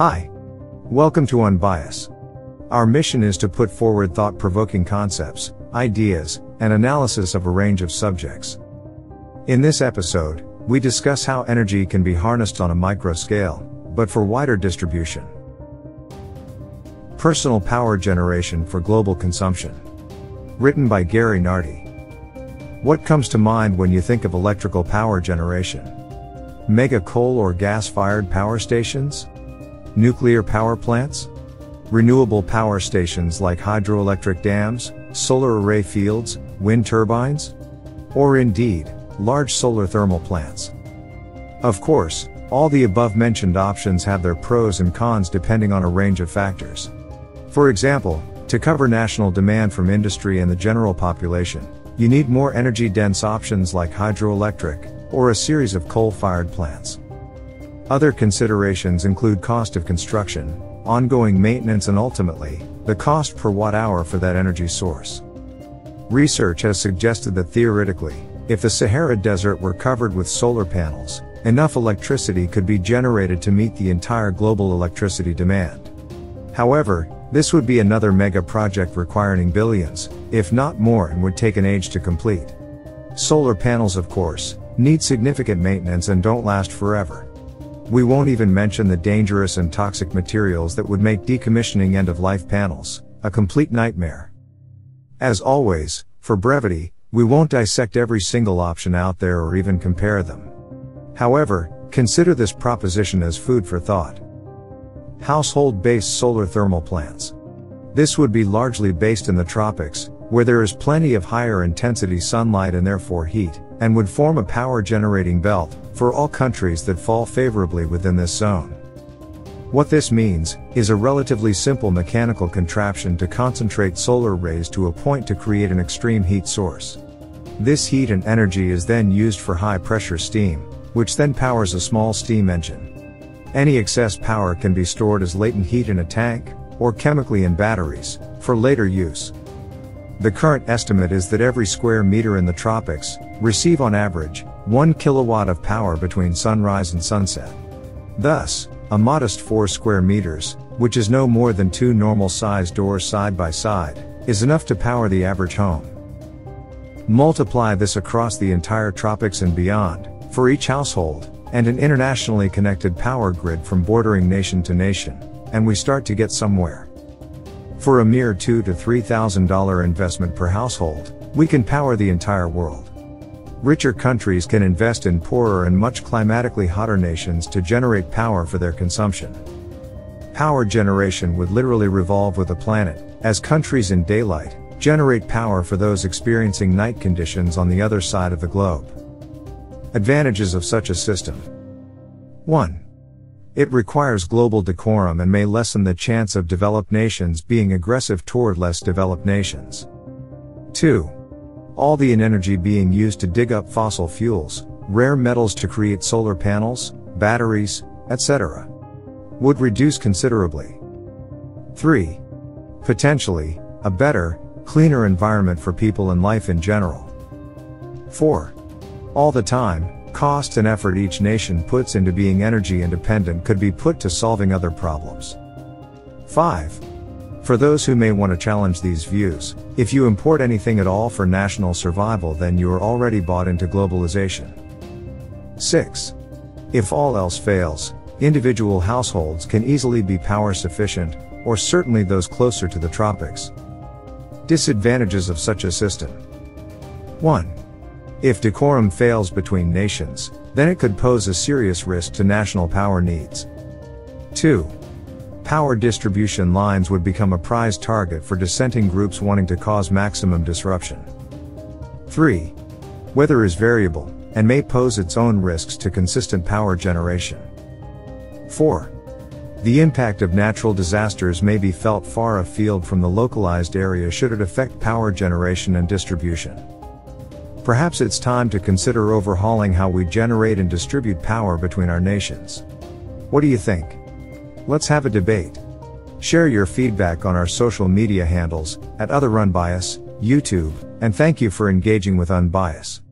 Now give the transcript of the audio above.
Hi. Welcome to Unbias. Our mission is to put forward thought provoking concepts, ideas, and analysis of a range of subjects. In this episode, we discuss how energy can be harnessed on a micro scale, but for wider distribution. Personal Power Generation for Global Consumption. Written by Gary Nardi. What comes to mind when you think of electrical power generation? Mega coal or gas fired power stations? Nuclear power plants? Renewable power stations like hydroelectric dams, solar array fields, wind turbines? Or indeed, large solar thermal plants? Of course, all the above mentioned options have their pros and cons depending on a range of factors. For example, to cover national demand from industry and the general population, you need more energy dense options like hydroelectric, or a series of coal fired plants. Other considerations include cost of construction, ongoing maintenance, and ultimately, the cost per watt hour for that energy source. Research has suggested that theoretically, if the Sahara Desert were covered with solar panels, enough electricity could be generated to meet the entire global electricity demand. However, this would be another mega project requiring billions, if not more, and would take an age to complete. Solar panels, of course, need significant maintenance and don't last forever. We won't even mention the dangerous and toxic materials that would make decommissioning end of life panels a complete nightmare. As always, for brevity, we won't dissect every single option out there or even compare them. However, consider this proposition as food for thought. Household based solar thermal plants. This would be largely based in the tropics, where there is plenty of higher intensity sunlight and therefore heat, and would form a power generating belt for all countries that fall favorably within this zone. What this means is a relatively simple mechanical contraption to concentrate solar rays to a point to create an extreme heat source. This heat and energy is then used for high pressure steam, which then powers a small steam engine. Any excess power can be stored as latent heat in a tank, or chemically in batteries, for later use. The current estimate is that every square meter in the tropics receive on average 1 kilowatt of power between sunrise and sunset. Thus, a modest 4 square meters, which is no more than two normal sized doors side by side, is enough to power the average home. Multiply this across the entire tropics and beyond, for each household, and an internationally connected power grid from bordering nation to nation, and we start to get somewhere. For a mere two to three thousand dollar investment per household, we can power the entire world. Richer countries can invest in poorer and much climatically hotter nations to generate power for their consumption. Power generation would literally revolve with the planet, as countries in daylight generate power for those experiencing night conditions on the other side of the globe. Advantages of such a system 1. It requires global decorum and may lessen the chance of developed nations being aggressive toward less developed nations. 2. All the energy being used to dig up fossil fuels, rare metals to create solar panels, batteries, etc., would reduce considerably. 3. Potentially, a better, cleaner environment for people and life in general. 4. All the time, cost and effort each nation puts into being energy independent could be put to solving other problems. 5. For those who may want to challenge these views, if you import anything at all for national survival, then you are already bought into globalization. 6. If all else fails, individual households can easily be power sufficient, or certainly those closer to the tropics. Disadvantages of such a system 1. If decorum fails between nations, then it could pose a serious risk to national power needs. 2. Power distribution lines would become a prize target for dissenting groups wanting to cause maximum disruption. 3. Weather is variable, and may pose its own risks to consistent power generation. 4. The impact of natural disasters may be felt far afield from the localized area should it affect power generation and distribution. Perhaps it's time to consider overhauling how we generate and distribute power between our nations. What do you think? Let's have a debate. Share your feedback on our social media handles, at Other Unbias, YouTube, and thank you for engaging with Unbias.